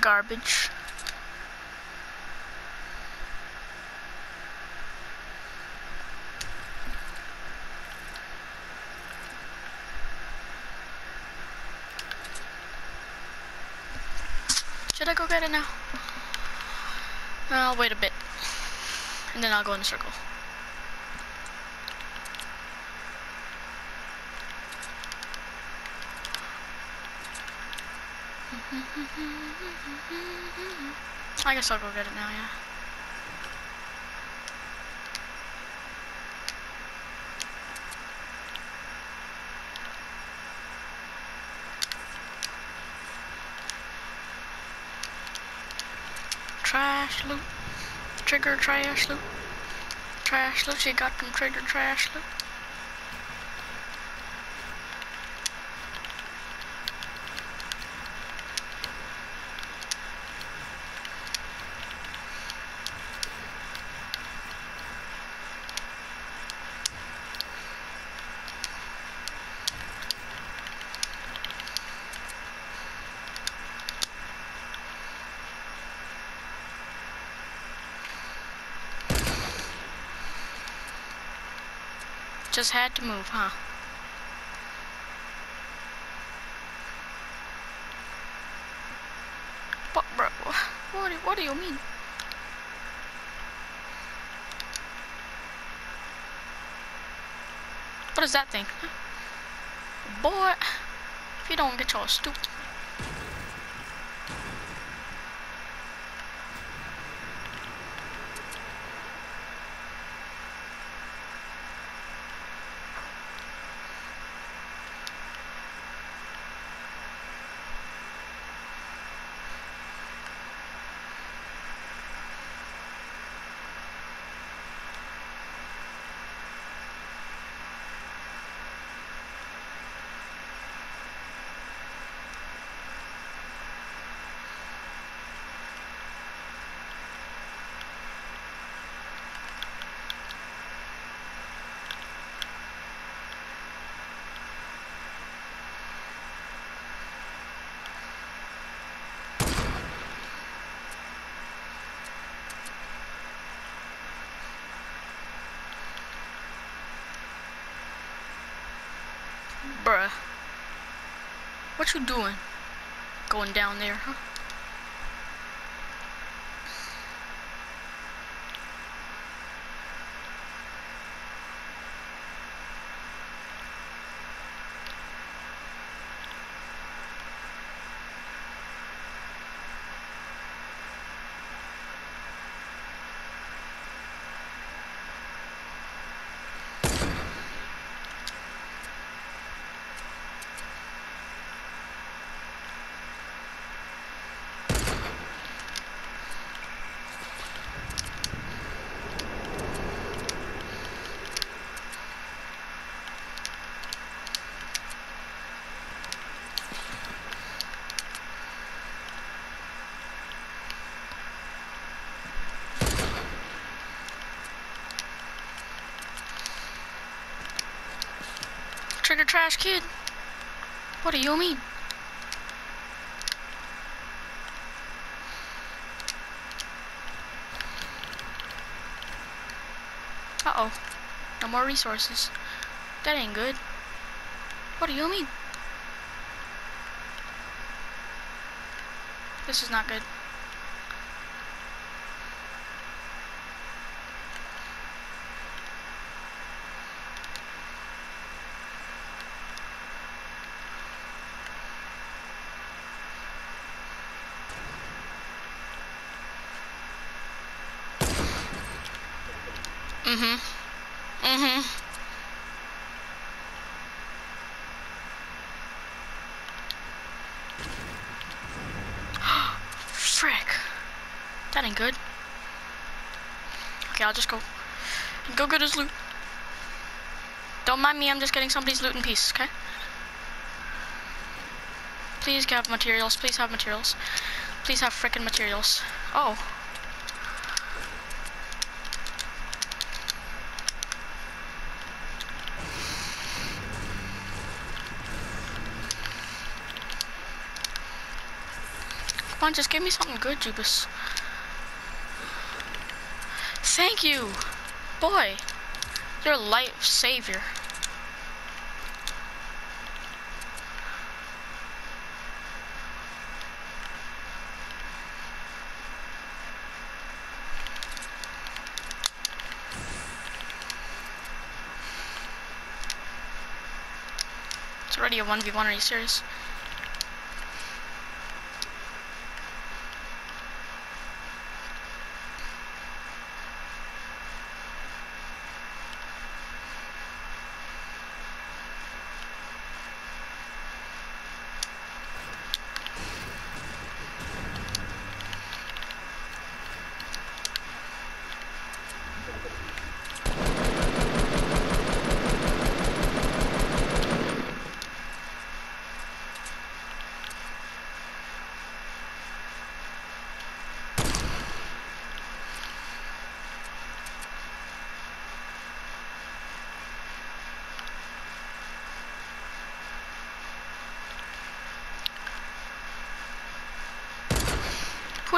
Garbage. Should I go get it now? Uh, I'll wait a bit. And then I'll go in a circle. I guess I'll go get it now, yeah. Trash loot. Trigger trash loot. Trash loot. She got them trigger trash loot. Just had to move, huh? What, bro? What, what do you mean? What is that thing? Boy, if you don't get your stupid. Bruh. What you doing? Going down there, huh? Trigger trash kid. What do you mean? Uh-oh. No more resources. That ain't good. What do you mean? This is not good. Mm-hmm. Mm-hmm. Frick. That ain't good. Okay, I'll just go. Go get his loot. Don't mind me, I'm just getting somebody's loot in peace, okay? Please have materials. Please have materials. Please have frickin' materials. Oh. Come on, just give me something good, Jubus. Thank you. Boy, you're a life savior. It's already a 1v1, are you serious?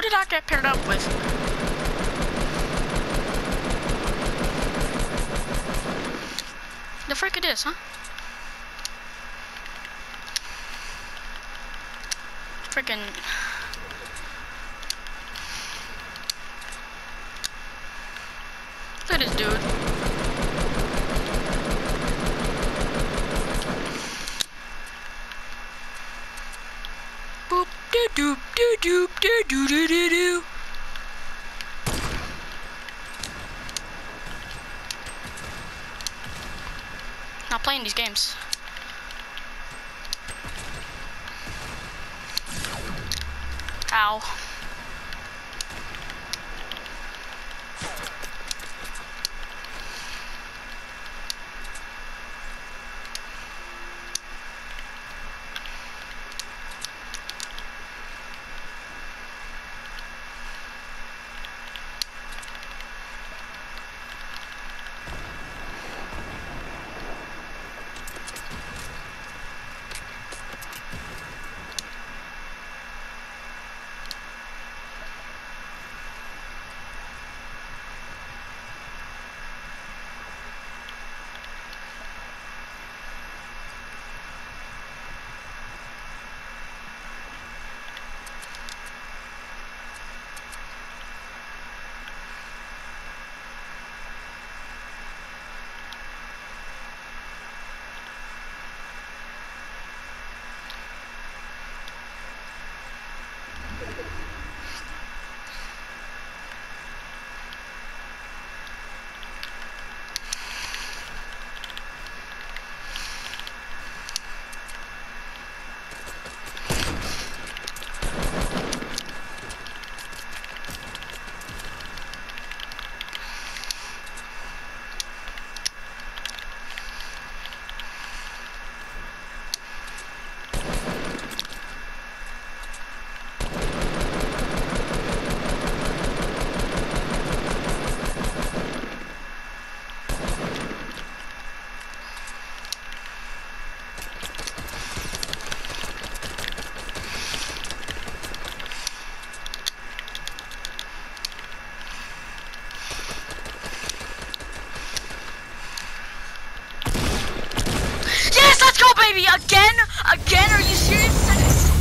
Who did I get paired up with? The frick it is, huh? Freaking. Look at this dude. Doop doo doop doo doo doo doo doo. Not playing these games. Ow. baby, again? Again? Are you serious?